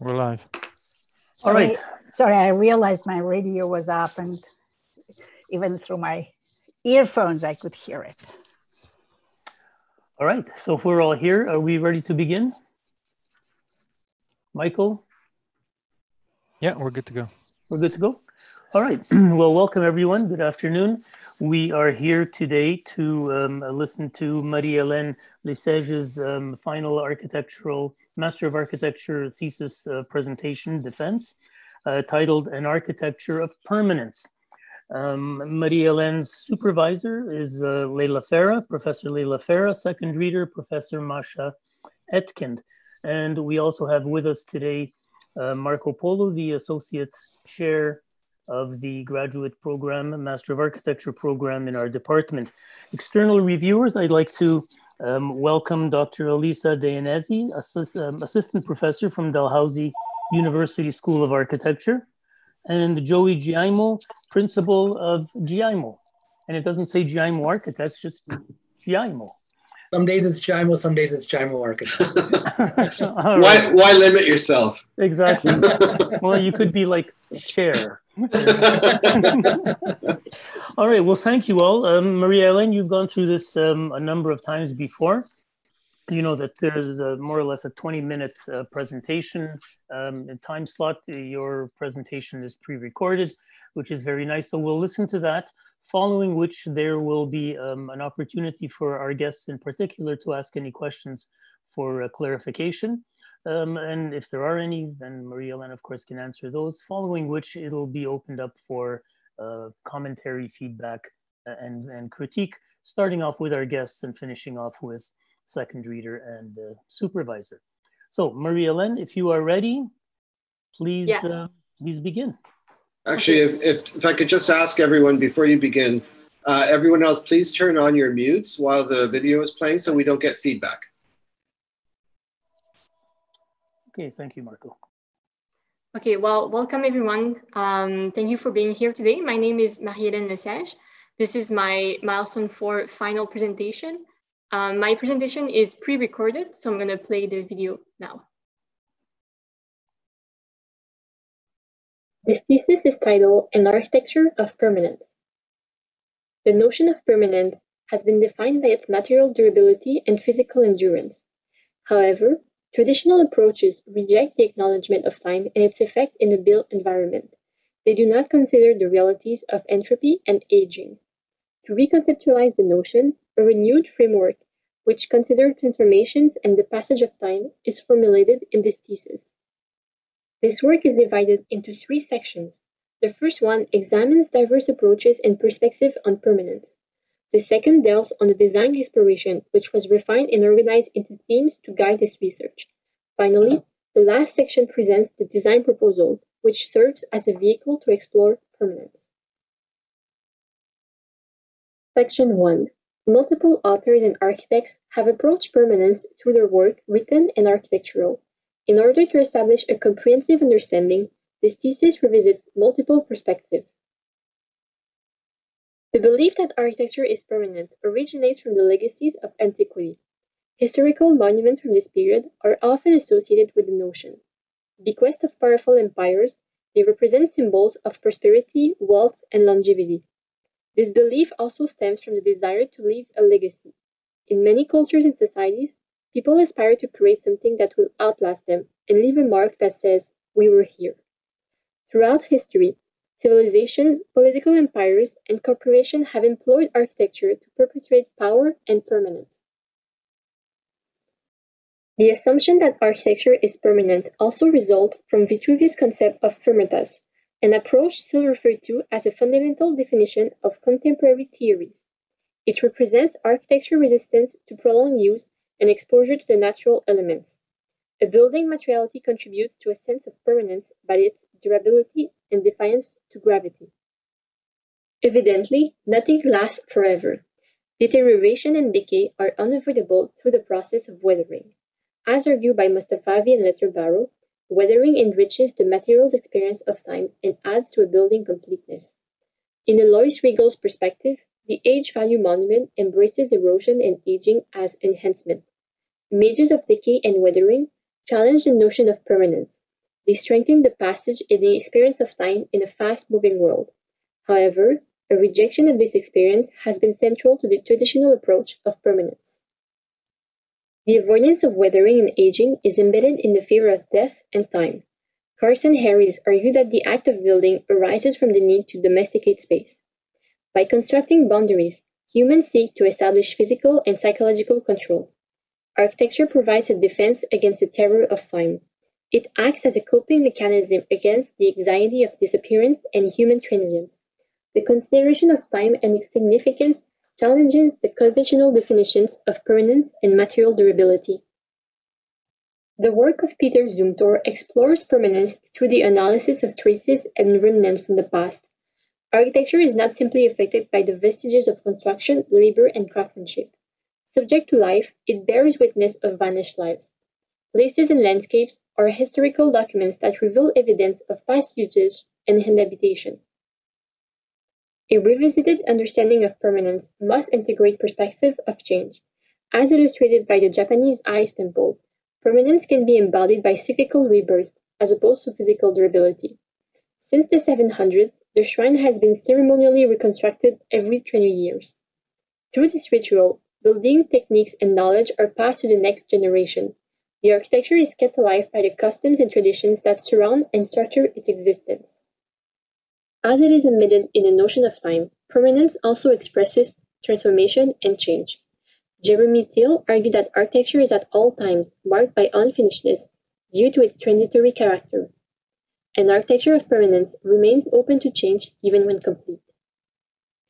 We're live. All right. Sorry, I realized my radio was up, and even through my earphones, I could hear it. All right. So if we're all here, are we ready to begin? Michael? Yeah, we're good to go. We're good to go. All right. well, welcome everyone. Good afternoon. We are here today to um, listen to Marie-Hélène Lesiege's um, final architectural Master of Architecture thesis uh, presentation defense uh, titled An Architecture of Permanence. Um, Marie-Hélène's supervisor is uh, Leila Farah, Professor Leila Farah, second reader, Professor Masha Etkind. And we also have with us today uh, Marco Polo, the Associate Chair of the graduate program, Master of Architecture program in our department. External reviewers, I'd like to um, welcome Dr. Elisa Dainese, assist, um, Assistant Professor from Dalhousie University School of Architecture, and Joey Giaimo, Principal of Giaimo. And it doesn't say Giaimo Architects, just Giaimo. Some days it's Giaimo, some days it's Giaimo Architects. right. why, why limit yourself? Exactly. well, you could be like chair all right. Well, thank you all. Um, Marie-Hélène, you've gone through this um, a number of times before. You know that there's a, more or less a 20 minute uh, presentation um, time slot. Your presentation is pre recorded, which is very nice. So we'll listen to that, following which there will be um, an opportunity for our guests in particular to ask any questions for uh, clarification. Um, and if there are any, then Marie-Hélène, of course, can answer those, following which it'll be opened up for uh, commentary, feedback, and, and critique, starting off with our guests and finishing off with second reader and uh, supervisor. So Marie-Hélène, if you are ready, please, yeah. uh, please begin. Actually, if, if, if, I could just ask everyone before you begin, uh, everyone else, please turn on your mutes while the video is playing so we don't get feedback. Okay, thank you, Marco. Okay, well, welcome everyone. Um, thank you for being here today. My name is Marie-Hélène Lesiege. This is my milestone four final presentation. Um, my presentation is pre-recorded, so I'm gonna play the video now. This thesis is titled An Architecture of Permanence. The notion of permanence has been defined by its material durability and physical endurance. However, Traditional approaches reject the acknowledgement of time and its effect in the built environment. They do not consider the realities of entropy and aging. To reconceptualize the notion, a renewed framework which considers transformations and the passage of time is formulated in this thesis. This work is divided into three sections. The first one examines diverse approaches and perspectives on permanence. The second delves on the design inspiration, which was refined and organized into themes to guide this research. Finally, the last section presents the design proposal, which serves as a vehicle to explore permanence. Section 1. Multiple authors and architects have approached permanence through their work, written and architectural. In order to establish a comprehensive understanding, this thesis revisits multiple perspectives. The belief that architecture is permanent originates from the legacies of antiquity. Historical monuments from this period are often associated with the notion. Bequest of powerful empires, they represent symbols of prosperity, wealth, and longevity. This belief also stems from the desire to leave a legacy. In many cultures and societies, people aspire to create something that will outlast them and leave a mark that says, We were here. Throughout history, Civilizations, political empires, and corporations have employed architecture to perpetuate power and permanence. The assumption that architecture is permanent also results from Vitruvius' concept of firmitas, an approach still referred to as a fundamental definition of contemporary theories. It represents architecture resistance to prolonged use and exposure to the natural elements. A building materiality contributes to a sense of permanence by its durability and defiance to gravity. Evidently, nothing lasts forever. Deterioration and decay are unavoidable through the process of weathering. As argued by Mostafavi and Leatherbarrow, weathering enriches the material's experience of time and adds to a building completeness. In Alois Riegl's perspective, the age value monument embraces erosion and aging as enhancement. Images of decay and weathering challenge the notion of permanence, They strengthen the passage and the experience of time in a fast-moving world. However, a rejection of this experience has been central to the traditional approach of permanence. The avoidance of weathering and aging is embedded in the fear of death and time. Karsten Harries argued that the act of building arises from the need to domesticate space. By constructing boundaries, humans seek to establish physical and psychological control. Architecture provides a defense against the terror of time. It acts as a coping mechanism against the anxiety of disappearance and human transience. The consideration of time and its significance challenges the conventional definitions of permanence and material durability. The work of Peter Zumthor explores permanence through the analysis of traces and remnants from the past. Architecture is not simply affected by the vestiges of construction, labor, and craftsmanship. Subject to life, it bears witness of vanished lives. Places and landscapes are historical documents that reveal evidence of past usage and habitation. A revisited understanding of permanence must integrate perspective of change. As illustrated by the Japanese Ise temple, permanence can be embodied by cyclical rebirth as opposed to physical durability. Since the 700s, the shrine has been ceremonially reconstructed every 20 years. Through this ritual, building techniques and knowledge are passed to the next generation. The architecture is kept alive by the customs and traditions that surround and structure its existence. As it is embedded in the notion of time, permanence also expresses transformation and change. Jeremy Till argued that architecture is at all times marked by unfinishedness due to its transitory character. An architecture of permanence remains open to change even when complete.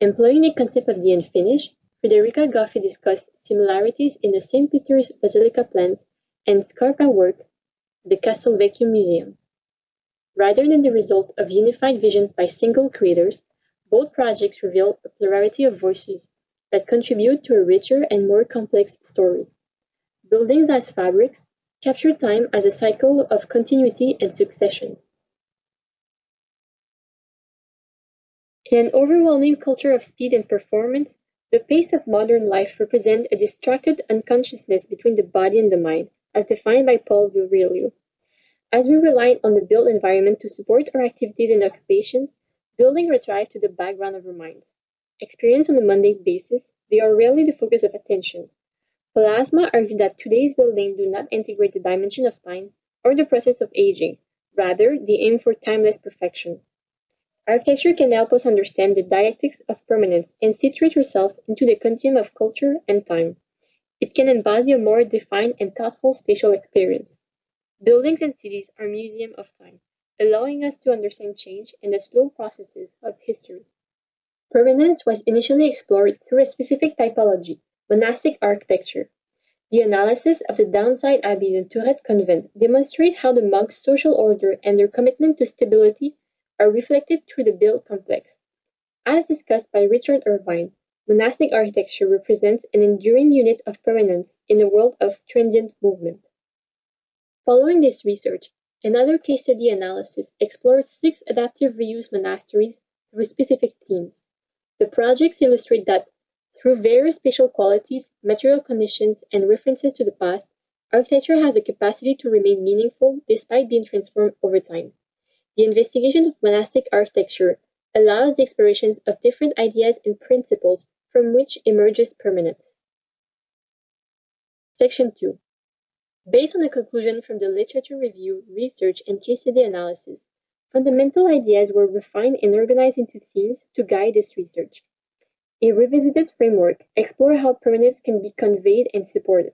Employing the concept of the unfinished, Federica Goffi discussed similarities in the St. Peter's Basilica plans and Scarpa work, the Castelvecchio Museum. Rather than the result of unified visions by single creators, both projects reveal a plurality of voices that contribute to a richer and more complex story. Buildings as fabrics capture time as a cycle of continuity and succession. In an overwhelming culture of speed and performance, the pace of modern life represents a distracted unconsciousness between the body and the mind, as defined by Paul Virilio. As we rely on the built environment to support our activities and occupations, building retreat to the background of our minds. Experienced on a mundane basis, they are rarely the focus of attention. Pallasmaa argued that today's buildings do not integrate the dimension of time or the process of aging, rather, they aim for timeless perfection. Architecture can help us understand the dialectics of permanence and situate yourself into the continuum of culture and time. It can embody a more defined and thoughtful spatial experience. Buildings and cities are museums of time, allowing us to understand change and the slow processes of history. Permanence was initially explored through a specific typology, monastic architecture. The analysis of the Downside Abbey and Tourette Convent demonstrate how the monks' social order and their commitment to stability are reflected through the built complex. As discussed by Richard Irvine, monastic architecture represents an enduring unit of permanence in a world of transient movement. Following this research, another case study analysis explored six adaptive reuse monasteries through specific themes. The projects illustrate that through various spatial qualities, material conditions, and references to the past, architecture has the capacity to remain meaningful despite being transformed over time. The investigation of monastic architecture allows the exploration of different ideas and principles from which emerges permanence. Section 2 Based on the conclusion from the literature review, research, and case study analysis, fundamental ideas were refined and organized into themes to guide this research. A revisited framework explores how permanence can be conveyed and supported.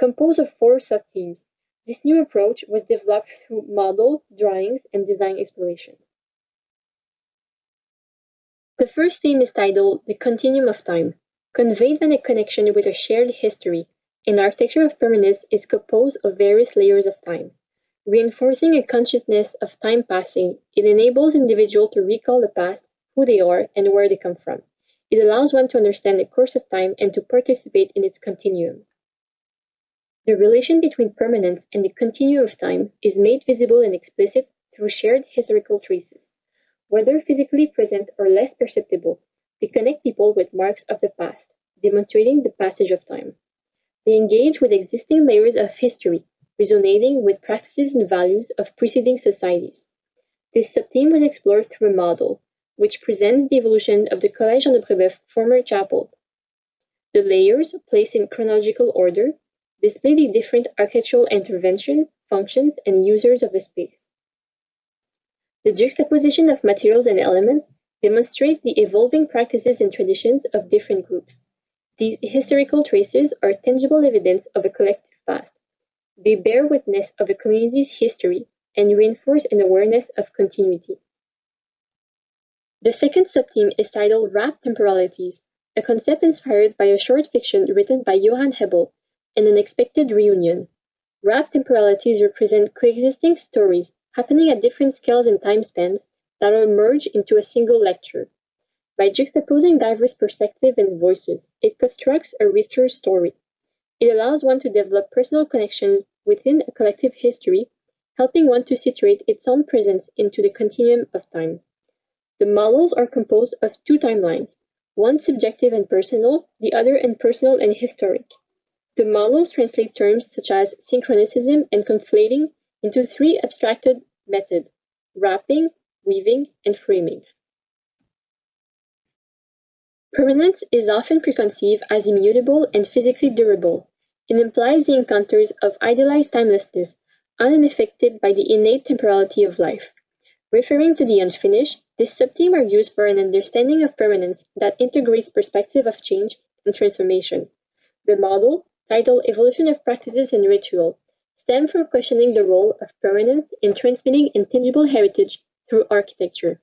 Composed of four subthemes, this new approach was developed through model, drawings, and design exploration. The first theme is titled The Continuum of Time, conveyed by a connection with a shared history an architecture of permanence is composed of various layers of time. Reinforcing a consciousness of time passing, it enables individuals to recall the past, who they are, and where they come from. It allows one to understand the course of time and to participate in its continuum. The relation between permanence and the continuum of time is made visible and explicit through shared historical traces. Whether physically present or less perceptible, they connect people with marks of the past, demonstrating the passage of time. They engage with existing layers of history, resonating with practices and values of preceding societies. This subtheme was explored through a model, which presents the evolution of the Collège Jean de Brébeuf former chapel. The layers, placed in chronological order, display the different architectural interventions, functions, and users of the space. The juxtaposition of materials and elements demonstrate the evolving practices and traditions of different groups. These historical traces are tangible evidence of a collective past. They bear witness of a community's history and reinforce an awareness of continuity. The second subtheme is titled Wrapped Temporalities, a concept inspired by a short fiction written by Johann Hebel, An Unexpected Reunion. Wrapped temporalities represent coexisting stories happening at different scales and time spans that are merged into a single lecture. By juxtaposing diverse perspectives and voices, it constructs a richer story. It allows one to develop personal connections within a collective history, helping one to situate its own presence into the continuum of time. The models are composed of two timelines, one subjective and personal, the other impersonal and historic. The models translate terms such as synchronicism and conflating into three abstracted methods wrapping, weaving, and framing. Permanence is often preconceived as immutable and physically durable. It implies the encounters of idealized timelessness, unaffected by the innate temporality of life. Referring to the unfinished, this subtheme argues for an understanding of permanence that integrates perspective of change and transformation. The model, titled Evolution of Practices and Ritual, stems from questioning the role of permanence in transmitting intangible heritage through architecture.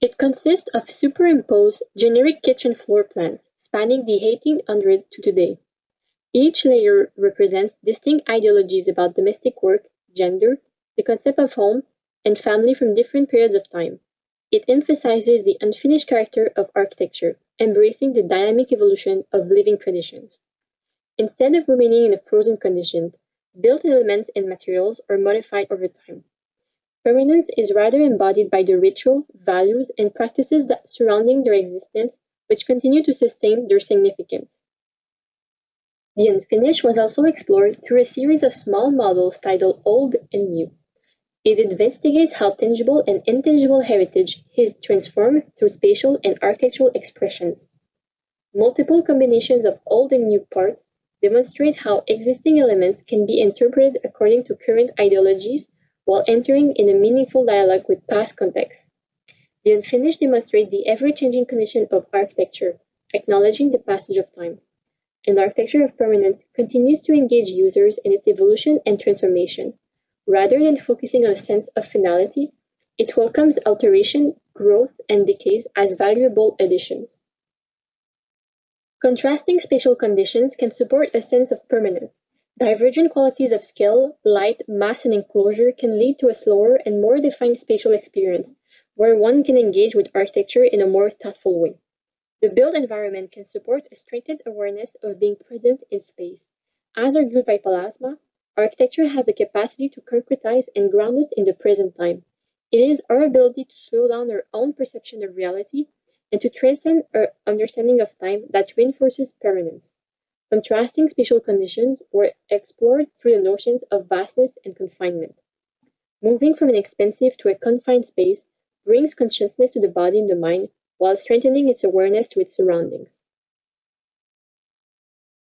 It consists of superimposed generic kitchen floor plans spanning the 1800s to today. Each layer represents distinct ideologies about domestic work, gender, the concept of home, and family from different periods of time. It emphasizes the unfinished character of architecture, embracing the dynamic evolution of living traditions. Instead of remaining in a frozen condition, built elements and materials are modified over time. Permanence is rather embodied by the ritual, values, and practices that surrounding their existence which continue to sustain their significance. The unfinished was also explored through a series of small models titled Old and New. It investigates how tangible and intangible heritage is transformed through spatial and architectural expressions. Multiple combinations of old and new parts demonstrate how existing elements can be interpreted according to current ideologies while entering in a meaningful dialogue with past contexts. The unfinished demonstrate the ever-changing condition of architecture, acknowledging the passage of time. An architecture of permanence continues to engage users in its evolution and transformation. Rather than focusing on a sense of finality, it welcomes alteration, growth, and decays as valuable additions. Contrasting spatial conditions can support a sense of permanence, Divergent qualities of scale, light, mass, and enclosure can lead to a slower and more defined spatial experience, where one can engage with architecture in a more thoughtful way. The built environment can support a strengthened awareness of being present in space. As argued by Pallasmaa, architecture has the capacity to concretize and ground us in the present time. It is our ability to slow down our own perception of reality and to transcend our understanding of time that reinforces permanence. Contrasting spatial conditions were explored through the notions of vastness and confinement. Moving from an expansive to a confined space brings consciousness to the body and the mind while strengthening its awareness to its surroundings.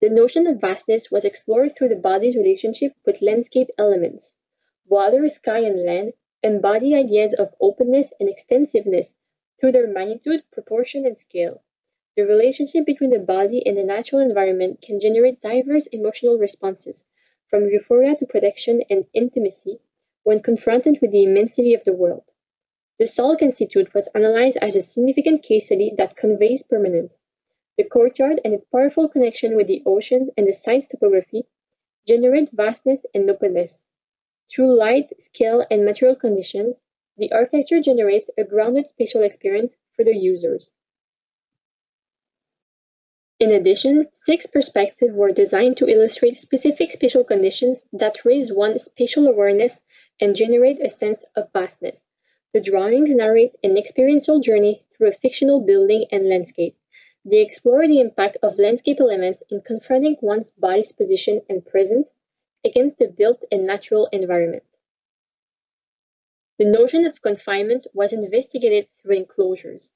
The notion of vastness was explored through the body's relationship with landscape elements. Water, sky, and land embody ideas of openness and extensiveness through their magnitude, proportion, and scale. The relationship between the body and the natural environment can generate diverse emotional responses, from euphoria to protection and intimacy, when confronted with the immensity of the world. The Salk Institute was analyzed as a significant case study that conveys permanence. The courtyard and its powerful connection with the ocean and the site's topography generate vastness and openness. Through light, scale, and material conditions, the architecture generates a grounded spatial experience for the users. In addition, six perspectives were designed to illustrate specific spatial conditions that raise one's spatial awareness and generate a sense of vastness. The drawings narrate an experiential journey through a fictional building and landscape. They explore the impact of landscape elements in confronting one's body's position and presence, against the built and natural environment. The notion of confinement was investigated through enclosures.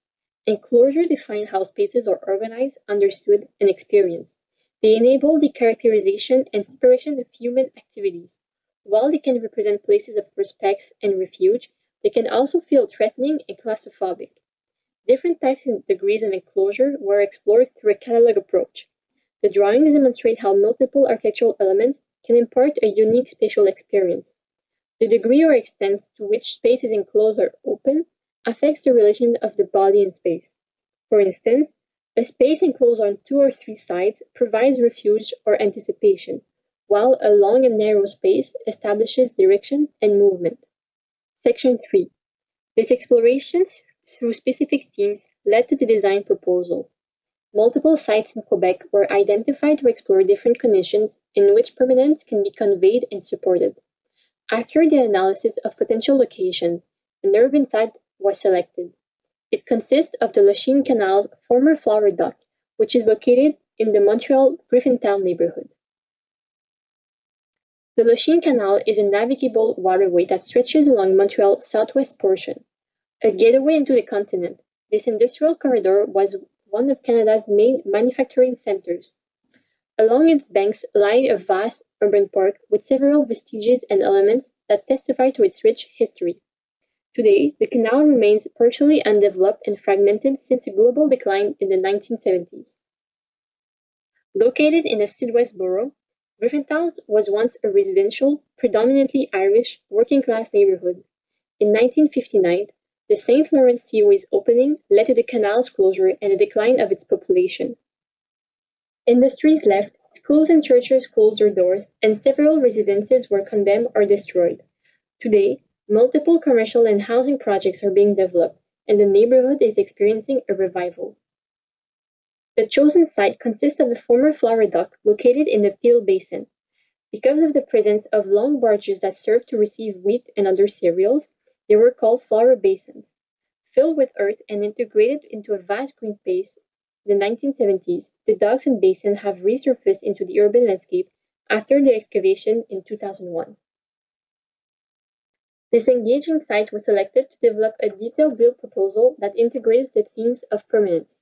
Enclosure define how spaces are organized, understood, and experienced. They enable the characterization and separation of human activities. While they can represent places of respect and refuge, they can also feel threatening and claustrophobic. Different types and degrees of enclosure were explored through a catalog approach. The drawings demonstrate how multiple architectural elements can impart a unique spatial experience. The degree or extent to which space is enclosed or open affects the relation of the body in space. For instance, a space enclosed on two or three sides provides refuge or anticipation, while a long and narrow space establishes direction and movement. Section 3. These explorations through specific themes led to the design proposal. Multiple sites in Quebec were identified to explore different conditions in which permanence can be conveyed and supported. After the analysis of potential location, an urban site was selected. It consists of the Lachine Canal's former flour dock, which is located in the Montreal Griffintown neighborhood. The Lachine Canal is a navigable waterway that stretches along Montreal's southwest portion. A gateway into the continent, this industrial corridor was one of Canada's main manufacturing centers. Along its banks lie a vast urban park with several vestiges and elements that testify to its rich history. Today, the canal remains partially undeveloped and fragmented since a global decline in the 1970s. Located in the Sud-Ouest borough, Griffintown was once a residential, predominantly Irish, working-class neighborhood. In 1959, the St. Lawrence Seaway's opening led to the canal's closure and the decline of its population. Industries left, schools and churches closed their doors, and several residences were condemned or destroyed. Today, multiple commercial and housing projects are being developed, and the neighborhood is experiencing a revival. The chosen site consists of the former flour dock located in the Peel Basin. Because of the presence of long barges that served to receive wheat and other cereals, they were called flour basins. Filled with earth and integrated into a vast green space the 1970s, the docks and basin have resurfaced into the urban landscape after the excavation in 2001. This engaging site was selected to develop a detailed build proposal that integrates the themes of permanence.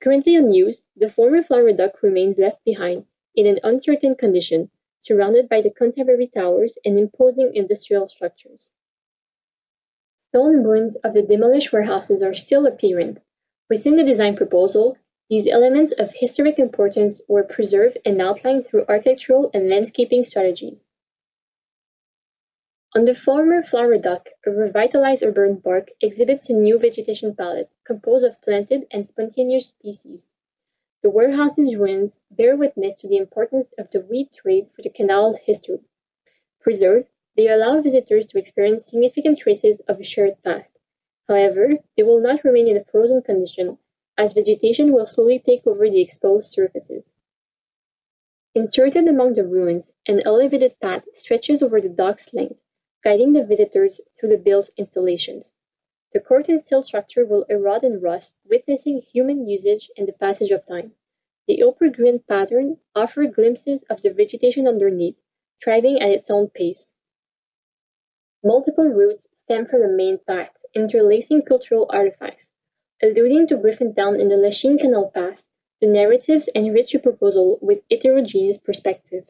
Currently unused, the former flour dock remains left behind in an uncertain condition, surrounded by the contemporary towers and imposing industrial structures. Stone ruins of the demolished warehouses are still apparent. Within the design proposal, these elements of historic importance were preserved and outlined through architectural and landscaping strategies. On the former flour dock, a revitalized urban park exhibits a new vegetation palette composed of planted and spontaneous species. The warehouse's ruins bear witness to the importance of the wheat trade for the canal's history. Preserved, they allow visitors to experience significant traces of a shared past. However, they will not remain in a frozen condition, as vegetation will slowly take over the exposed surfaces. Inserted among the ruins, an elevated path stretches over the dock's length, guiding the visitors through the bill's installations. The Corten steel structure will erode and rust, witnessing human usage and the passage of time. The opal green pattern offers glimpses of the vegetation underneath, thriving at its own pace. Multiple routes stem from the main path, interlacing cultural artifacts. Alluding to Griffintown in the Lachine Canal past, the narratives enrich the proposal with heterogeneous perspective.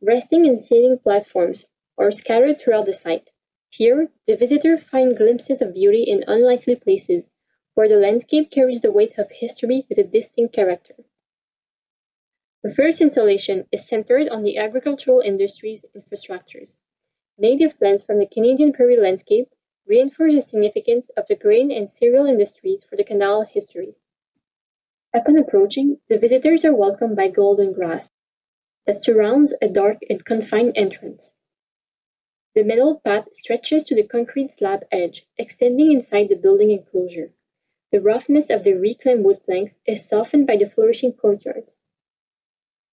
Resting and sitting platforms are scattered throughout the site. Here, the visitor finds glimpses of beauty in unlikely places, where the landscape carries the weight of history with a distinct character. The first installation is centered on the agricultural industry's infrastructures. Native plants from the Canadian prairie landscape reinforce the significance of the grain and cereal industries for the canal history. Upon approaching, the visitors are welcomed by golden grass that surrounds a dark and confined entrance. The metal path stretches to the concrete slab edge, extending inside the building enclosure. The roughness of the reclaimed wood planks is softened by the flourishing courtyards.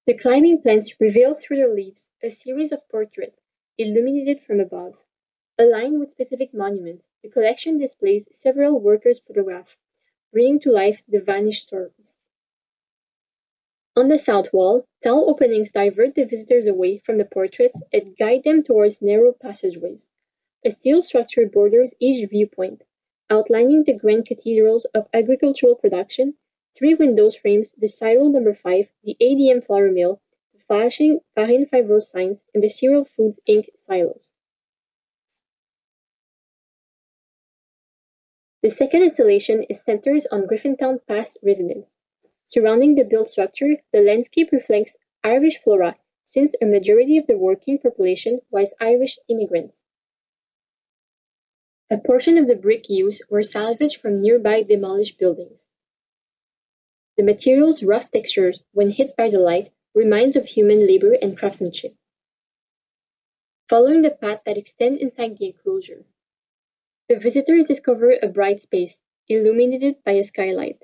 The climbing plants reveal through their leaves a series of portraits illuminated from above. Aligned with specific monuments, the collection displays several workers' photographs, bringing to life the vanished stories. On the south wall, tall openings divert the visitors away from the portraits and guide them towards narrow passageways. A steel structure borders each viewpoint, outlining the grand cathedrals of agricultural production, three windows frames the silo number 5, the ADM flour mill, the flashing Farine Five Roses signs, and the Cereal Foods Inc. silos. The second installation is centers on Griffintown past residents. Surrounding the built structure, the landscape reflects Irish flora, since a majority of the working population was Irish immigrants. A portion of the brick used were salvaged from nearby demolished buildings. The material's rough texture, when hit by the light, reminds of human labor and craftsmanship. Following the path that extends inside the enclosure, the visitors discover a bright space, illuminated by a skylight.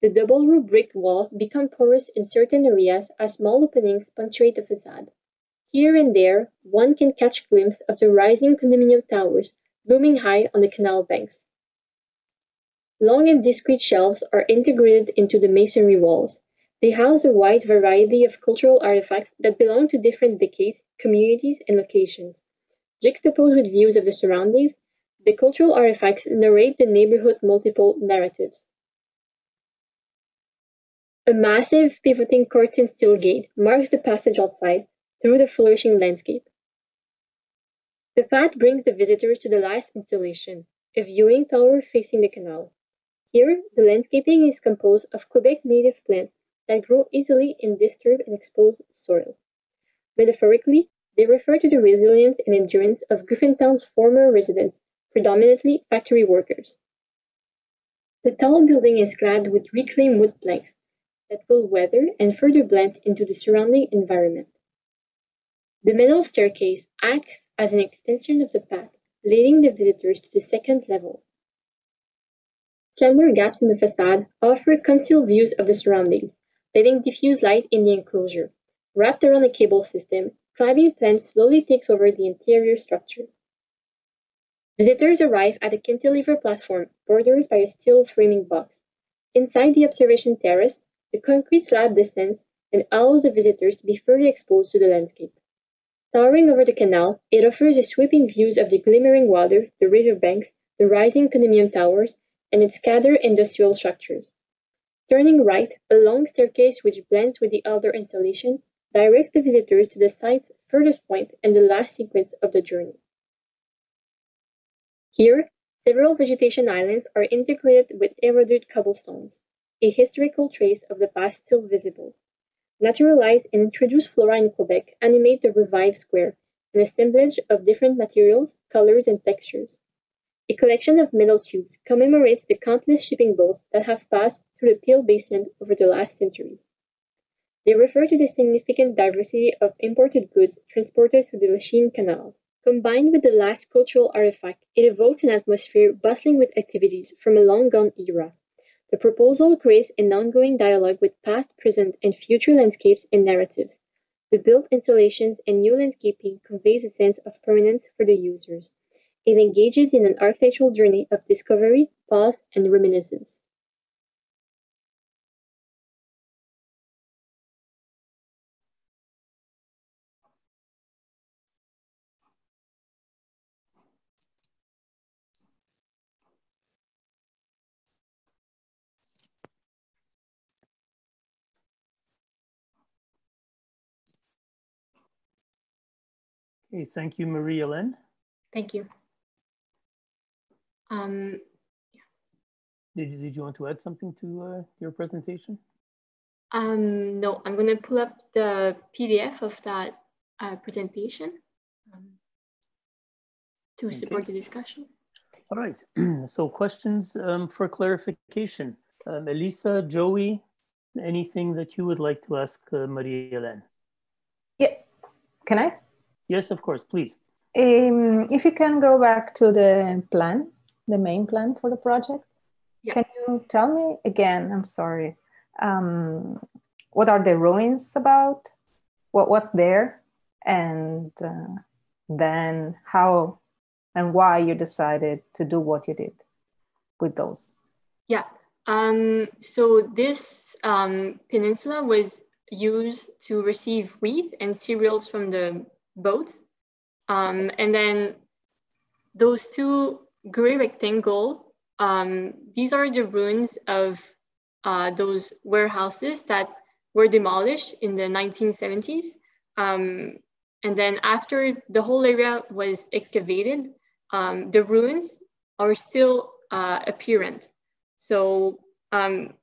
The double-row brick wall become porous in certain areas as small openings punctuate the facade. Here and there, one can catch a glimpse of the rising condominium towers looming high on the canal banks. Long and discrete shelves are integrated into the masonry walls. They house a wide variety of cultural artifacts that belong to different decades, communities, and locations. Juxtaposed with views of the surroundings, the cultural artifacts narrate the neighborhood multiple narratives. A massive pivoting Corten steel gate marks the passage outside, through the flourishing landscape. The path brings the visitors to the last installation, a viewing tower facing the canal. Here, the landscaping is composed of Quebec native plants that grow easily in disturbed and exposed soil. Metaphorically, they refer to the resilience and endurance of Griffintown's former residents, predominantly factory workers. The tall building is clad with reclaimed wood planks, that will weather and further blend into the surrounding environment. The metal staircase acts as an extension of the path, leading the visitors to the second level. Slender gaps in the facade offer concealed views of the surroundings, letting diffuse light in the enclosure. Wrapped around a cable system, climbing plants slowly takes over the interior structure. Visitors arrive at a cantilever platform bordered by a steel framing box. Inside the observation terrace, the concrete slab descends and allows the visitors to be further exposed to the landscape. Towering over the canal, it offers a sweeping views of the glimmering water, the river banks, the rising condominium towers, and its scattered industrial structures. Turning right, a long staircase which blends with the elder installation directs the visitors to the site's furthest point and the last sequence of the journey. Here, several vegetation islands are integrated with eroded cobblestones a historical trace of the past still visible. Naturalized and introduced flora in Quebec animate the revived square, an assemblage of different materials, colors, and textures. A collection of metal tubes commemorates the countless shipping boats that have passed through the Peel Basin over the last centuries. They refer to the significant diversity of imported goods transported through the Lachine Canal. Combined with the last cultural artifact, it evokes an atmosphere bustling with activities from a long-gone era. The proposal creates an ongoing dialogue with past, present, and future landscapes and narratives. The built installations and new landscaping conveys a sense of permanence for the users. It engages in an architectural journey of discovery, pause, and reminiscence. Okay, thank you, Marie-Hélène. Thank you. Um, Did you, did you want to add something to uh, your presentation? um, no, I'm going to pull up the PDF of that uh, presentation um, to Okay. support the discussion. All right, so questions um, for clarification. Um, Elisa, Joey, anything that you would like to ask uh, Marie-Hélène? Yeah. Can I? Yes, of course, please. Um, if you can go back to the plan, the main plan for the project, Yeah. can you tell me again? I'm sorry. Um, what are the ruins about? What what's there, and uh, then how and why you decided to do what you did with those? Yeah. Um, so this um, peninsula was used to receive wheat and cereals from the boats. Um, and then those two gray rectangle, um, these are the ruins of uh, those warehouses that were demolished in the 1970s. Um, and then after the whole area was excavated, um, the ruins are still uh, apparent. So um,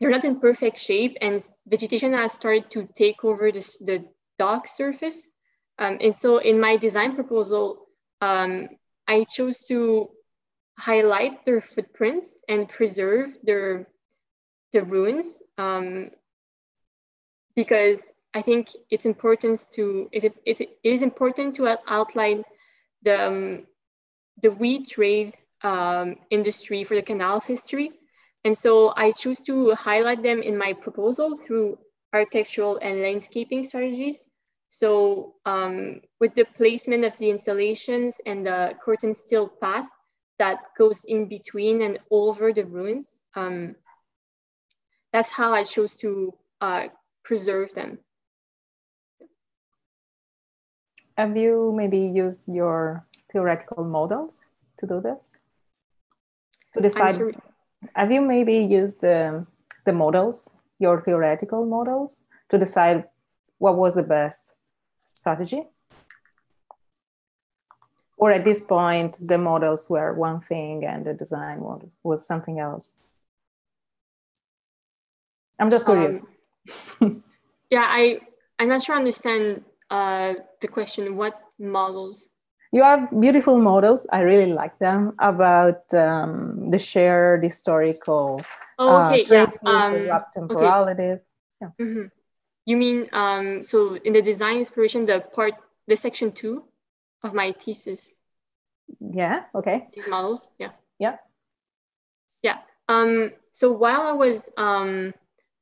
they're not in perfect shape and vegetation has started to take over the dock surface. Um, and so in my design proposal, um, I chose to highlight their footprints and preserve their the ruins um, because I think it's important to it, it, it is important to outline the um, the wheat trade um, industry for the canal history, and so I choose to highlight them in my proposal through architectural and landscaping strategies. So um, with the placement of the installations and the Corten steel path that goes in between and over the ruins, um, that's how I chose to uh, preserve them. Have you maybe used your theoretical models to do this? To decide, have you maybe used the, the models, your theoretical models, to decide what was the best strategy? Or at this point, the models were one thing and the design was something else? I'm just curious. Um, yeah, I I'm not sure I understand uh, the question. What models? You have beautiful models. I really like them about um, the shared historical oh, okay, uh, traces, yeah. um, temporalities. Okay. Yeah. Mm-hmm. You mean um, so in the design inspiration, the part, the section two of my thesis? Yeah. Okay. These models. Yeah. Yeah. Yeah. Um, so while I was um,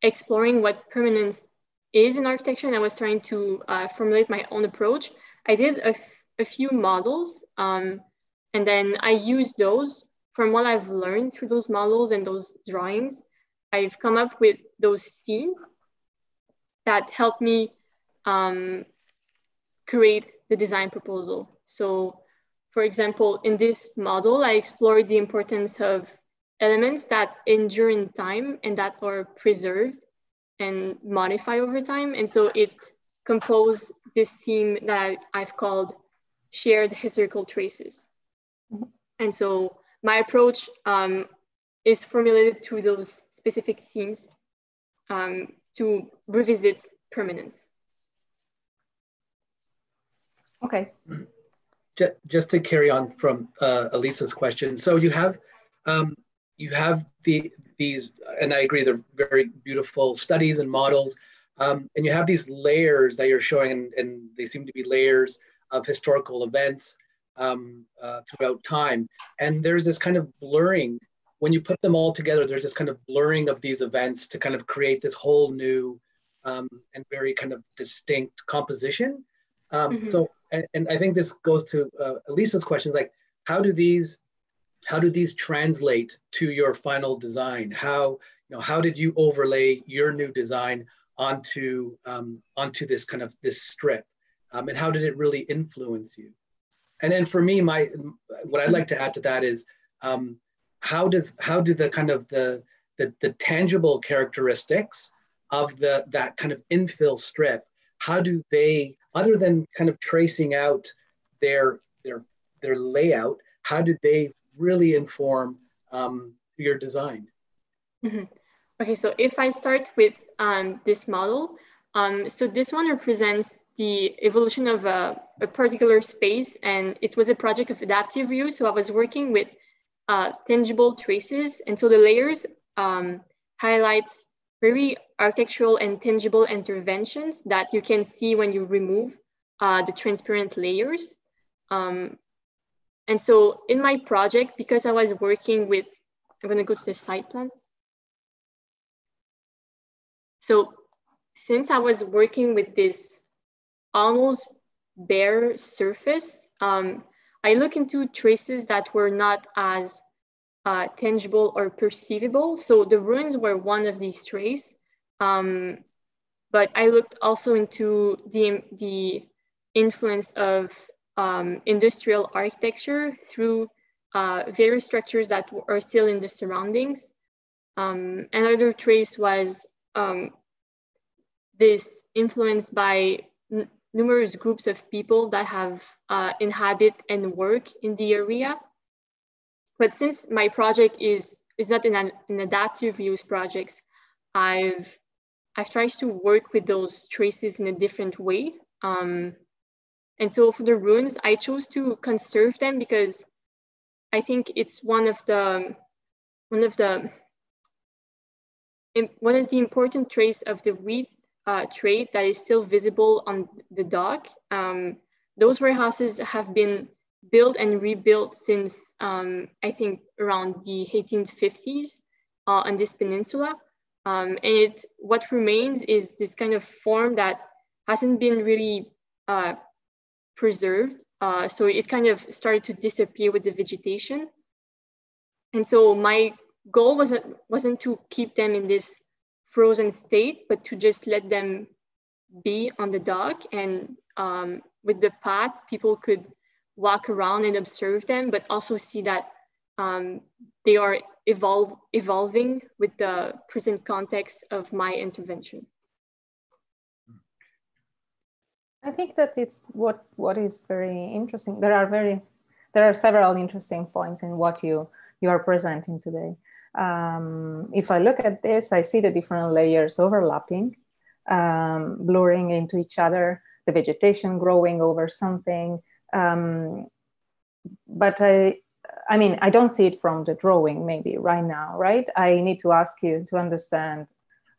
exploring what permanence is in architecture and I was trying to uh, formulate my own approach, I did a, few models um, and then I used those from what I've learned through those models and those drawings. I've come up with those themes that helped me um, create the design proposal. So for example, in this model, I explored the importance of elements that endure in time and that are preserved and modify over time. And so it composed this theme that I've called shared historical traces. Mm-hmm. And so my approach um, is formulated through those specific themes um, to revisit permanence. Okay. Just to carry on from uh, Elisa's question. So you have um, you have the these, and I agree, they're very beautiful studies and models. Um, and you have these layers that you're showing, and, and, they seem to be layers of historical events um, uh, throughout time. And there's this kind of blurring. When you put them all together, there's this kind of blurring of these events to kind of create this whole new um, and very kind of distinct composition. Um, mm-hmm. So, and, and, I think this goes to uh, Elisa's questions like, how do these how do these translate to your final design? How you know how did you overlay your new design onto um, onto this kind of this strip, um, and how did it really influence you? And then for me, my what I'd like to add to that is um, how does how do the kind of the the, the tangible characteristics of the that kind of infill strip how do they other than kind of tracing out their their their layout how do they really inform um, your design. Mm-hmm. Okay, so if I start with um, this model, um, so this one represents the evolution of a, a, particular space and it was a project of adaptive reuse. So I was working with uh, tangible traces. And so the layers um, highlights very architectural and tangible interventions that you can see when you remove uh, the transparent layers. Um, and so in my project, because I was working with, I'm gonna go to the site plan. So since I was working with this almost bare surface, um, I look into traces that were not as uh, tangible or perceivable. So the ruins were one of these traces. Um, but I looked also into the, the influence of um, industrial architecture through uh, various structures that are still in the surroundings. Um, another trace was um, this influence by numerous groups of people that have uh, inhabit and work in the area. But since my project is, is not an, an adaptive use project, I've, I've tried to work with those traces in a different way. Um, and so for the ruins, I chose to conserve them because I think it's one of the, one of the, one of the important traits of the wheat uh, trade that is still visible on the dock. Um, those warehouses have been built and rebuilt since um, I think around the 1850s uh, on this peninsula. Um, and it, what remains is this kind of form that hasn't been really uh, preserved. Uh, so it kind of started to disappear with the vegetation. And so my goal wasn't, wasn't to keep them in this frozen state, but to just let them be on the dock and um, with the path, people could walk around and observe them, but also see that um, they are evolve, evolving with the present context of my intervention. I think that it's what what is very interesting. There are very there are several interesting points in what you you are presenting today. Um, if I look at this, I see the different layers overlapping, um, blurring into each other, the vegetation growing over something. Um, but I, I mean, I don't see it from the drawing maybe right now, right? I need to ask you to understand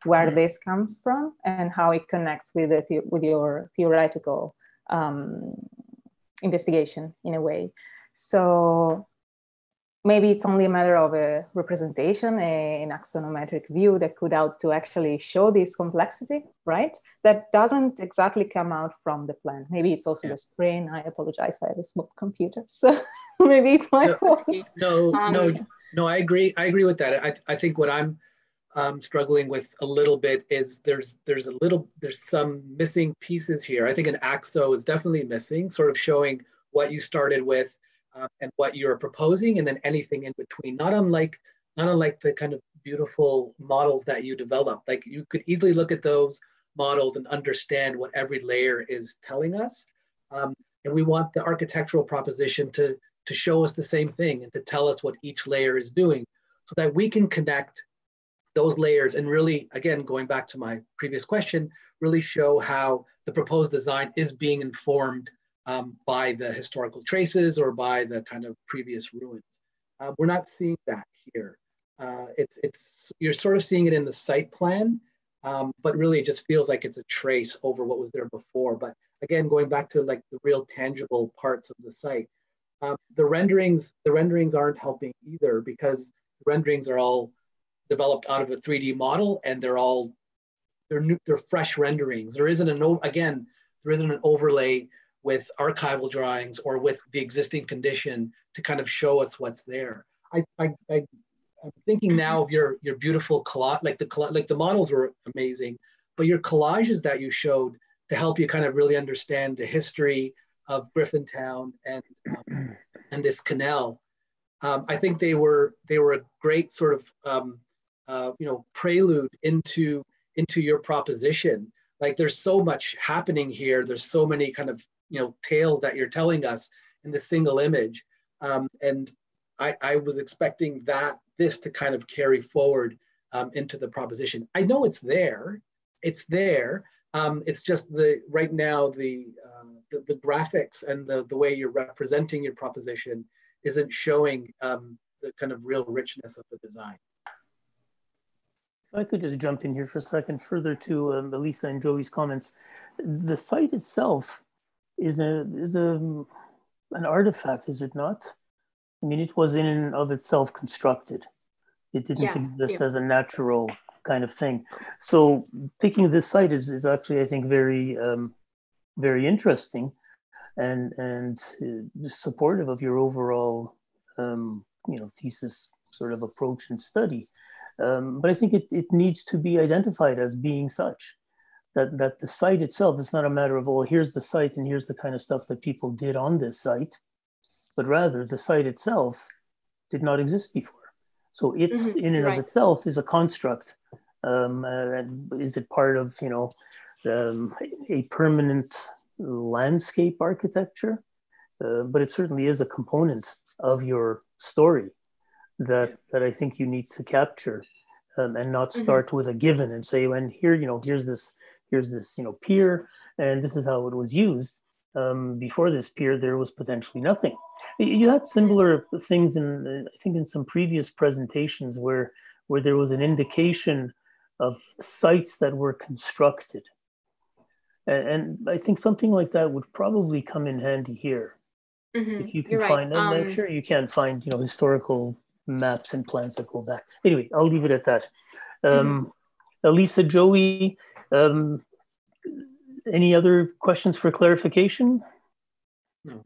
where this comes from and how it connects with the, with your theoretical um, investigation in a way. So maybe it's only a matter of a representation, a, an axonometric view that could help to actually show this complexity, right? That doesn't exactly come out from the plan. Maybe it's also yeah. the screen. I apologize, I have a small computer, so maybe it's my no, fault. No, um, no, no. I agree. I agree with that. I, I think what I'm um, struggling with a little bit is there's there's a little there's some missing pieces here. I think an axo is definitely missing, sort of showing what you started with uh, and what you're proposing, and then anything in between. Not unlike not unlike the kind of beautiful models that you develop. Like you could easily look at those models and understand what every layer is telling us. Um, and we want the architectural proposition to, to show us the same thing and to tell us what each layer is doing so that we can connect those layers and really, again, going back to my previous question, really show how the proposed design is being informed um, by the historical traces or by the kind of previous ruins. Uh, we're not seeing that here. Uh, it's, it's, you're sort of seeing it in the site plan, um, but really it just feels like it's a trace over what was there before. But again, going back to like the real tangible parts of the site, um, the renderings, the renderings aren't helping either because renderings are all developed out of a 3D model and they're all, they're new, they're fresh renderings. There isn't an, again, there isn't an overlay with archival drawings or with the existing condition to kind of show us what's there. I, I, I am thinking now of your your beautiful collage, like the like the models were amazing, but your collages that you showed to help you kind of really understand the history of Griffintown and um, and this canal. Um, I think they were they were a great sort of um, uh, you know prelude into into your proposition. Like there's so much happening here. There's so many kind of you know tales that you're telling us in the single image. Um, and I, I, was expecting that this to kind of carry forward um, into the proposition. I know it's there. It's there. Um, it's just the right now the, uh, the, the graphics and the the way you're representing your proposition isn't showing um, the kind of real richness of the design. If I could just jump in here for a second, further to um, Elisa and Joey's comments, the site itself is a is a an artifact, is it not? I mean, it was in and of itself constructed. It didn't yeah, exist yeah. as a natural kind of thing. So picking this site is, is actually, I think, very um, very interesting and and uh, supportive of your overall um, you know thesis sort of approach and study. Um, but I think it, it needs to be identified as being such. That that the site itself is not a matter of oh here's the site and here's the kind of stuff that people did on this site but rather the site itself did not exist before so it Mhm, in and right. of itself is a construct um, uh, is it part of you know um, a permanent landscape architecture uh, but it certainly is a component of your story that that i think you need to capture um, and not Mhm. start with a given and say when here you know here's this here's this you know pier and this is how it was used. Um, before this pier there was potentially nothing. You had similar things in i think in some previous presentations where where there was an indication of sites that were constructed. And, and i think something like that would probably come in handy here. Mhm, if you can you're right. find them i'm Um, sure you can find you know historical maps and plans that go back. Anyway i'll leave it at that. Um, elisa joey um, any other questions for clarification No.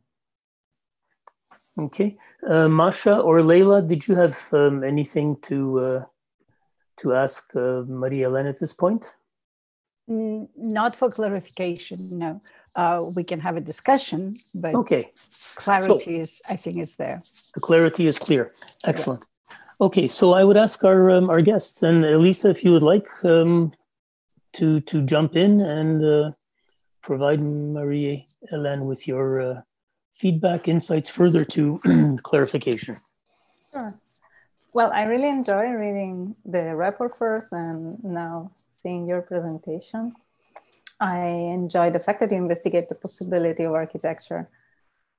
okay uh, masha or leila did you have um, anything to uh, to ask uh, Marie-Hélène at this point Not for clarification, no. Uh, we can have a discussion, but okay clarity is, I think, is there. The clarity is clear. Excellent. Okay, so I would ask our um, our guests and Elisa, if you would like um, to to jump in and uh, provide Marie Hélène with your uh, feedback, insights, further to clarification. Sure. Well, I really enjoy reading the report first and now seeing your presentation. I enjoy the fact that you investigate the possibility of architecture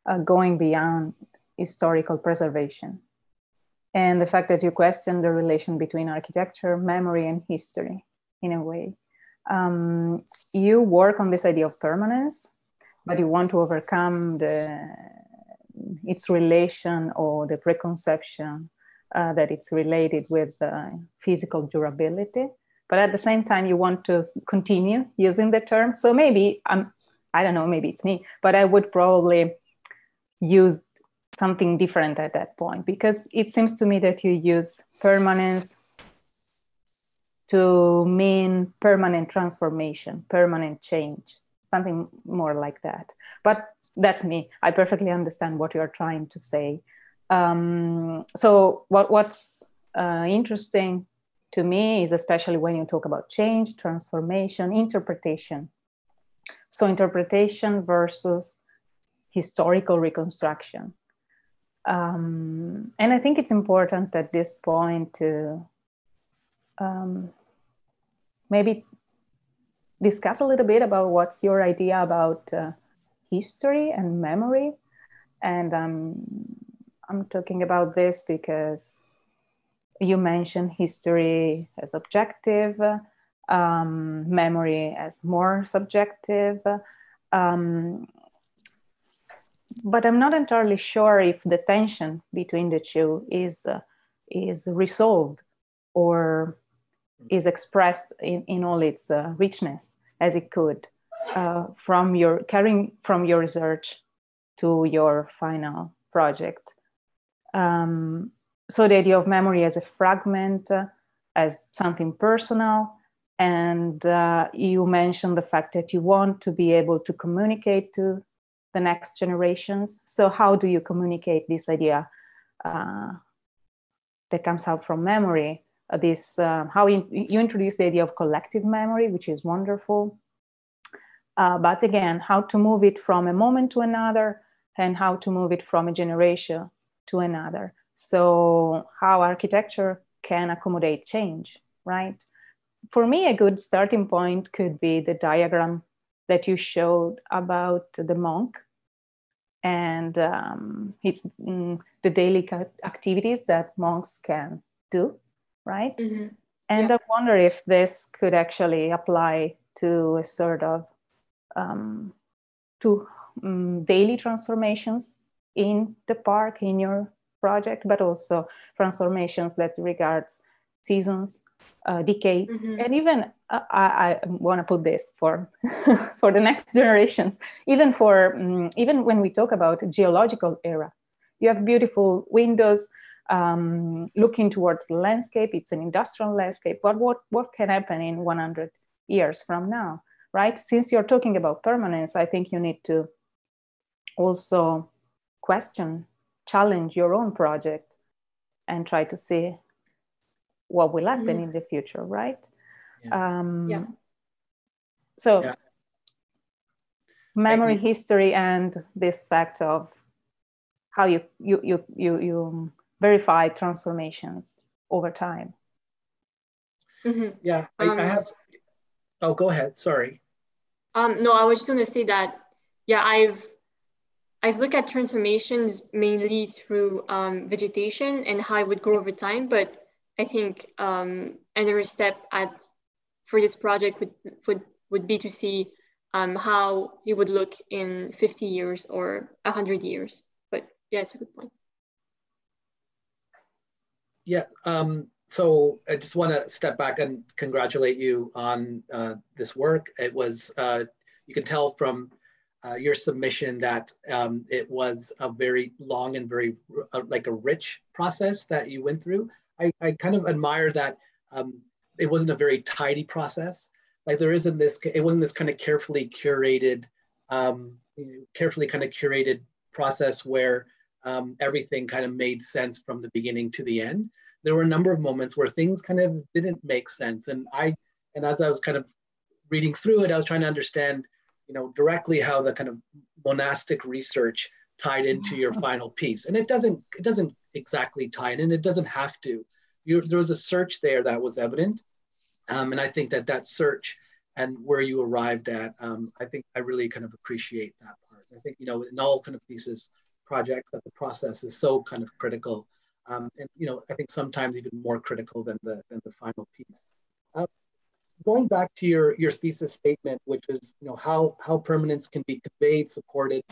uh, going beyond historical preservation. And the fact that you question the relation between architecture, memory, and history in a way. Um, you work on this idea of permanence, but you want to overcome the, its relation or the preconception uh, that it's related with uh, physical durability. But at the same time, you want to continue using the term. So maybe I'm, I don't know, maybe it's me, but I would probably use something different at that point because it seems to me that you use permanence to mean permanent transformation, permanent change, something more like that. But that's me. I perfectly understand what you're trying to say. Um, so, what, what's uh, interesting to me is especially when you talk about change, transformation, interpretation. So, interpretation versus historical reconstruction. Um, and I think it's important at this point to um, maybe discuss a little bit about what's your idea about uh, history and memory. And um, I'm talking about this because you mentioned history as objective, um, memory as more subjective. Um, but I'm not entirely sure if the tension between the two is uh, is resolved or is expressed in, in all its uh, richness as it could uh, from your carrying from your research to your final project. Um, so the idea of memory as a fragment, uh, as something personal, and uh, you mentioned the fact that you want to be able to communicate to the next generations. So how do you communicate this idea uh, that comes out from memory? Uh, this uh, how you, you introduce the idea of collective memory, which is wonderful. Uh, but again, how to move it from a moment to another, and how to move it from a generation to another. So how architecture can accommodate change, right? For me, a good starting point could be the diagram that you showed about the monk and um, mm, the daily activities that monks can do, right? Mhm. And Yeah. I wonder if this could actually apply to a sort of um, to um, daily transformations in the park in your project, but also transformations that regards seasons, uh, decades, Mhm. and even uh, I, I want to put this for for the next generations. Even for um, even when we talk about geological era, you have beautiful windows um, looking towards the landscape. It's an industrial landscape, but what what can happen in 100 years from now? right? Since you're talking about permanence, I think you need to also question, challenge your own project and try to see what will happen mm-hmm. in the future, right? Yeah. Um, yeah. So, yeah. memory, history, and this fact of how you you you you, you verify transformations over time. Mm-hmm. Yeah, I, um, I, have. Oh, go ahead. Sorry. Um, no, I was just going to say that. Yeah, I've I've looked at transformations mainly through um, vegetation and how it would grow over time, but I think um, another step at for this project would would, would be to see um, how it would look in 50 years or 100 years. But yeah, it's a good point. Yeah, um, so I just want to step back and congratulate you on uh, this work. It was, uh, you can tell from uh, your submission that um, it was a very long and very uh, like a rich process that you went through. I, I kind of admire that um, it wasn't a very tidy process. Like there isn't this, it wasn't this kind of carefully curated, um, carefully kind of curated process where um, everything kind of made sense from the beginning to the end. There were a number of moments where things kind of didn't make sense. And I, and as I was kind of reading through it, I was trying to understand, you know, directly how the kind of monastic research tied into your final piece. And it doesn't, it doesn't exactly tie in, and it doesn't have to. You, there was a search there that was evident. Um, and I think that that search and where you arrived at, um, I think I really kind of appreciate that part. I think, you know, in all kind of thesis projects that the process is so kind of critical. Um, and, you know, I think sometimes even more critical than the, than the final piece. Uh, going back to your, your thesis statement, which is, you know, how, how permanence can be conveyed, supported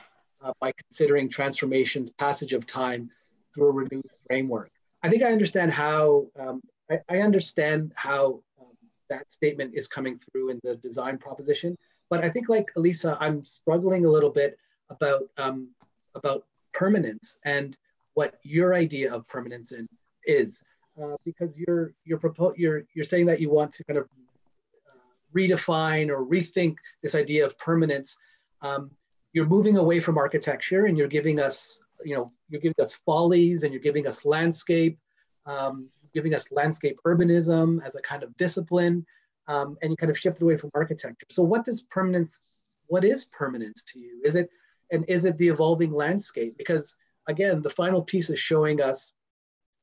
uh, by considering transformations, passage of time through a renewed framework. I think I understand how, um, I, I, understand how um, that statement is coming through in the design proposition, but I think like Elisa, I'm struggling a little bit about, um, about permanence and what your idea of permanence in, is. Uh, because you're you're propo- you're you're saying that you want to kind of uh, redefine or rethink this idea of permanence. Um, you're moving away from architecture and you're giving us you know, you're giving us follies and you're giving us landscape, um, giving us landscape urbanism as a kind of discipline, um, and you kind of shifted away from architecture. So what does permanence, what is permanence to you? Is it, and is it the evolving landscape? Because again, the final piece is showing us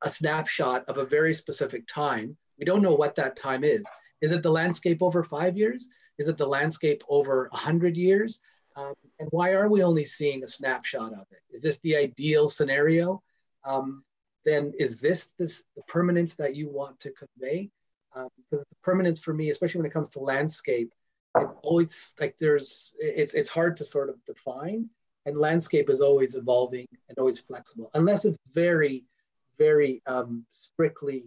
a snapshot of a very specific time. We don't know what that time is. Is it the landscape over five years? Is it the landscape over 100 years? Um, and why are we only seeing a snapshot of it? Is this the ideal scenario? Um, then is this, this the permanence that you want to convey? Um, because the permanence for me, especially when it comes to landscape, it always like there's it's it's hard to sort of define, and landscape is always evolving and always flexible, unless it's very, very um, strictly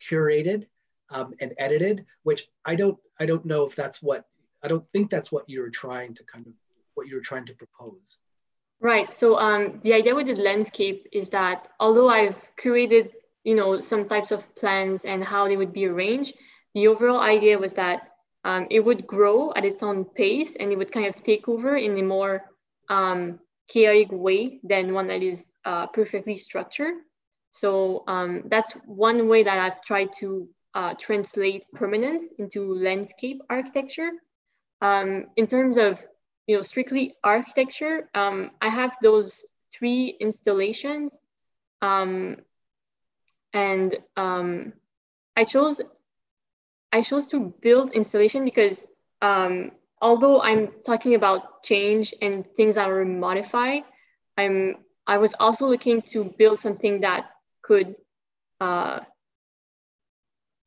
curated um, and edited. Which I don't I don't know if that's what I don't think that's what you're trying to kind of what you're trying to propose. Right. So um, the idea with the landscape is that although I've created, you know, some types of plans and how they would be arranged, the overall idea was that um, it would grow at its own pace and it would kind of take over in a more um, chaotic way than one that is uh, perfectly structured. So um, that's one way that I've tried to uh, translate permanence into landscape architecture. Um, in terms of you know, strictly architecture, um, I have those three installations. Um, and I chose I chose to build installation because um, although I'm talking about change and things that are modified, I'm I was also looking to build something that could uh,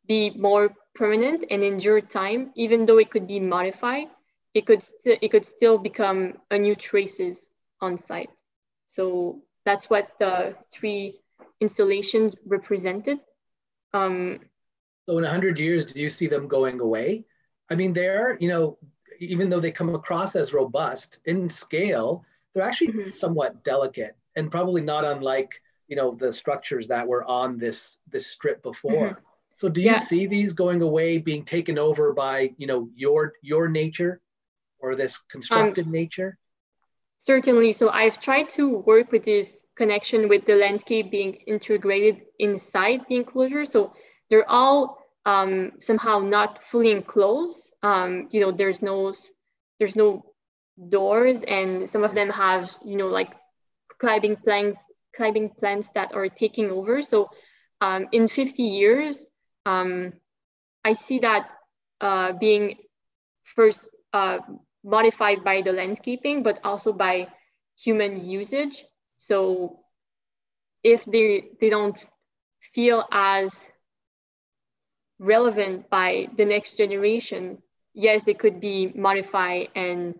be more permanent and endure time, even though it could be modified it could still it could still become a new traces on site. So that's what the three installations represented. Um, so in 100 years, do you see them going away? I mean, they're, you know, even though they come across as robust in scale, they're actually mm-hmm. somewhat delicate and probably not unlike, you know, the structures that were on this, this strip before. Mm-hmm. So do you yeah. see these going away, being taken over by, you know, your, your nature or this constructed um, nature? Certainly. So I've tried to work with this connection with the landscape being integrated inside the enclosure. So they're all um, somehow not fully enclosed. Um, you know, there's no there's no doors, and some of them have you know like climbing plants climbing plants that are taking over. So um, in 50 years, um, I see that uh, being first uh, modified by the landscaping, but also by human usage. So if they, they don't feel as relevant by the next generation, yes, they could be modified and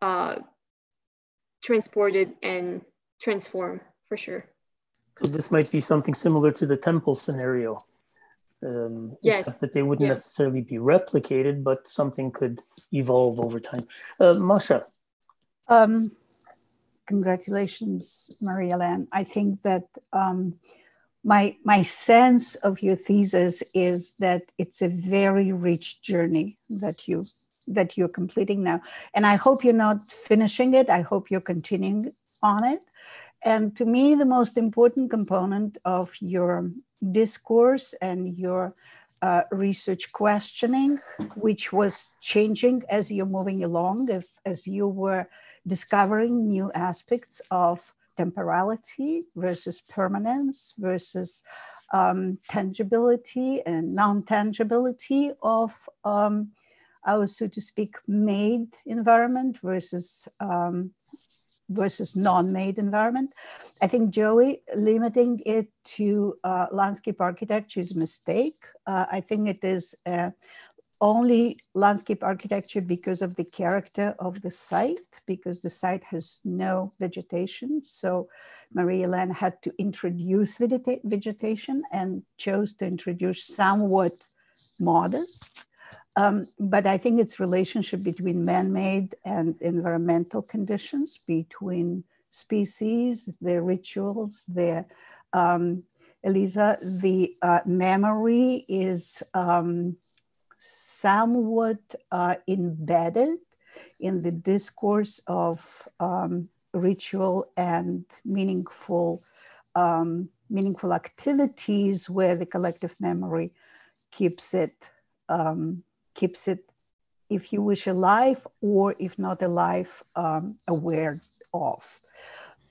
uh, transported and transformed for sure. So this might be something similar to the temple scenario. Um, yes. That they wouldn't yes. necessarily be replicated, but something could evolve over time. Uh, Masha. Um, congratulations, Marie-Hélène. I think that um, my my sense of your thesis is that it's a very rich journey that you that you're completing now, and I hope you're not finishing it. I hope you're continuing on it. And to me, the most important component of your discourse and your uh, research questioning, which was changing as you're moving along, if, as you were discovering new aspects of temporality versus permanence versus um, tangibility and non-tangibility of um, our, so to speak, made environment versus um, versus non-made environment. I think Joey limiting it to uh, landscape architecture is a mistake. Uh, I think it is uh, only landscape architecture because of the character of the site, because the site has no vegetation. So Marie-Hélène had to introduce vegeta vegetation and chose to introduce somewhat modest um, but I think it's relationship between man-made and environmental conditions, between species, their rituals, their um, Elisa, the uh, memory is um, somewhat uh, embedded in the discourse of um, ritual and meaningful um, meaningful activities where the collective memory keeps it um, keeps it, if you wish, alive, or if not alive, um, aware of.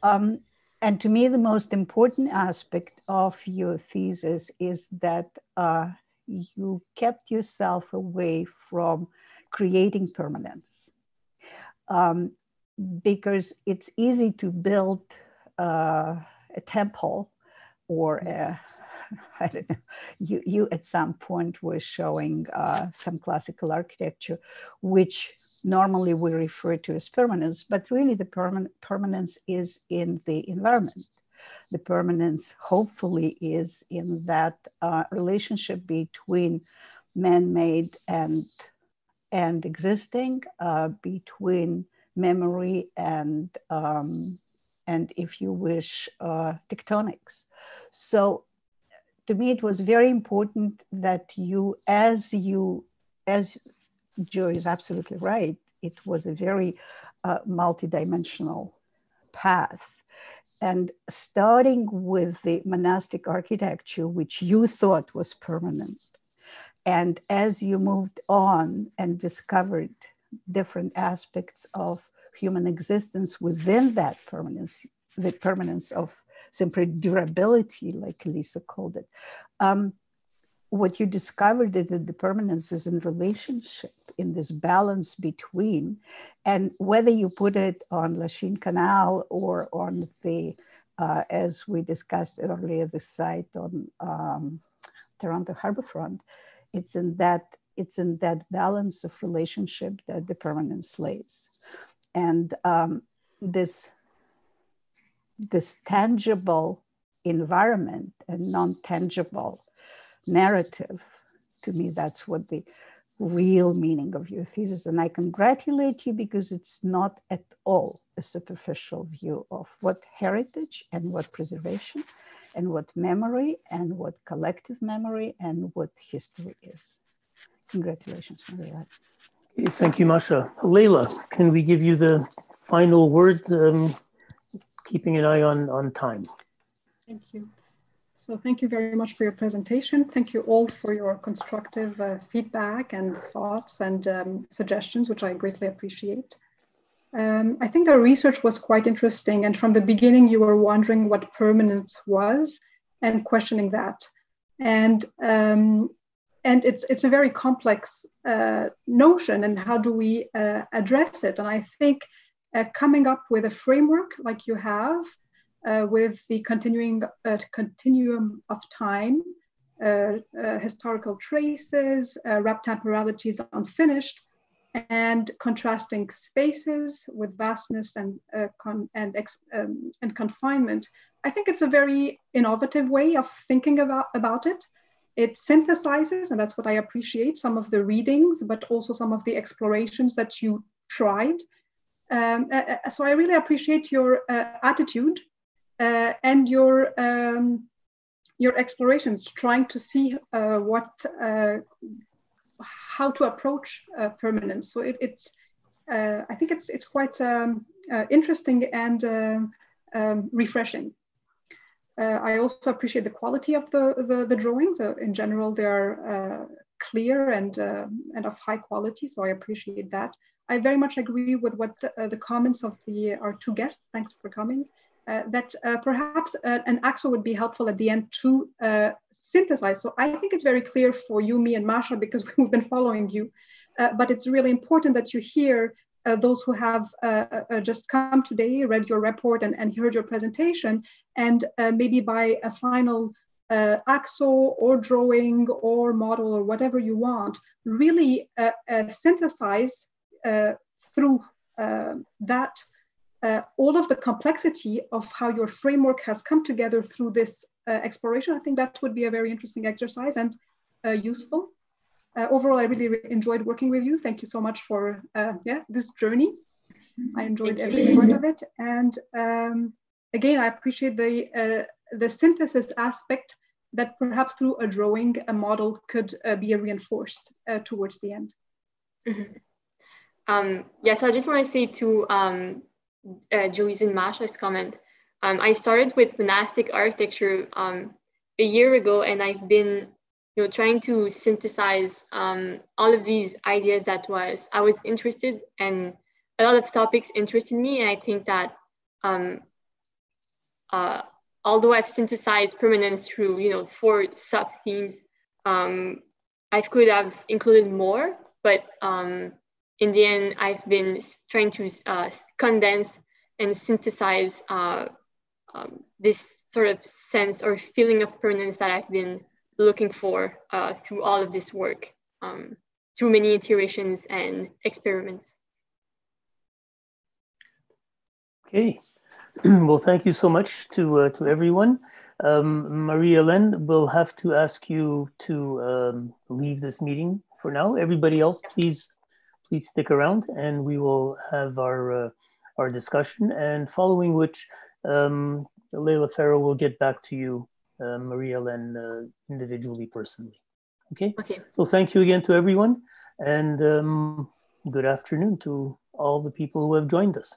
Um, and to me, the most important aspect of your thesis is that uh, you kept yourself away from creating permanence. Um, because it's easy to build uh, a temple or a, I don't know, you, you at some point were showing uh, some classical architecture, which normally we refer to as permanence, but really the perman permanence is in the environment. The permanence hopefully is in that uh, relationship between man-made and, and existing, uh, between memory and um, and if you wish, uh, tectonics. So to me, it was very important that you, as you, as Joe is absolutely right, it was a very uh, multidimensional path. And starting with the monastic architecture, which you thought was permanent, and as you moved on and discovered different aspects of human existence within that permanence, the permanence of simply durability, like Lisa called it. Um, what you discovered is that the permanence is in relationship, in this balance between, and whether you put it on Lachine Canal or on the, uh, as we discussed earlier, the site on um, Toronto Harborfront, it's in that it's in that balance of relationship that the permanence lays, and um, this this tangible environment and non-tangible narrative to me that's what the real meaning of your thesis and i congratulate you because it's not at all a superficial view of what heritage and what preservation and what memory and what collective memory and what history is congratulations maria Okay, thank you, Masha. Leila, can we give you the final word, um, keeping an eye on, on time? Thank you. So thank you very much for your presentation. Thank you all for your constructive uh, feedback and thoughts and um, suggestions, which I greatly appreciate. Um, I think the research was quite interesting. And from the beginning, you were wondering what permanence was and questioning that. And, um, and it's, it's a very complex uh, notion. And how do we uh, address it? And I think uh, coming up with a framework like you have with the continuing uh, continuum of time, uh, historical traces, rap temporalities unfinished, and contrasting spaces with vastness and con and um, and confinement. I think it's a very innovative way of thinking about, about it. It synthesizes, and that's what I appreciate, some of the readings, but also some of the explorations that you tried. Um, uh, so I really appreciate your uh, attitude uh, and your um, your explorations, trying to see uh, what uh, how to approach permanence. So it, it's I think it's it's quite um, interesting and um, refreshing. Uh, I also appreciate the quality of the, the, the drawings. Uh, in general, they're uh, clear and, and of high quality, so I appreciate that. I very much agree with what the, the comments of the, our two guests, thanks for coming, uh, that uh, perhaps uh, an axo would be helpful at the end to synthesize. So I think it's very clear for you, me, and Masha because we've been following you. but it's really important that you hear uh, those who have uh, uh, just come today, read your report and, and heard your presentation, and maybe by a final axo or drawing or model or whatever you want, really synthesize through that uh, all of the complexity of how your framework has come together through this uh, exploration. I think that would be a very interesting exercise and uh, useful. Uh, overall, I really re enjoyed working with you. Thank you so much for uh, yeah this journey. I enjoyed every part of it. And um, again, I appreciate the, uh, the synthesis aspect that perhaps through a drawing, a model could be reinforced towards the end. Mm -hmm. um, yeah, so I just want to say to um, uh, Joey's and Masha's comment. Um, I started with monastic architecture um, a year ago, and I've been, you know, trying to synthesize um, all of these ideas that was I was interested, and a lot of topics interested me, and I think that um, uh, although I've synthesized permanence through, you know, four sub themes, um, I could have included more, but um, in the end, I've been trying to uh, condense and synthesize uh, um, this sort of sense or feeling of permanence that I've been looking for uh, through all of this work, um, through many iterations and experiments. Okay, well, thank you so much to, uh, to everyone. Um, Marie-Hélène will have to ask you to um, leave this meeting for now. Everybody else, please please stick around and we will have our, uh, our discussion and following which um, Leila Farrow will get back to you, uh, Marie-Hélène, uh, individually, personally. Okay? Okay. So thank you again to everyone and um, good afternoon to all the people who have joined us.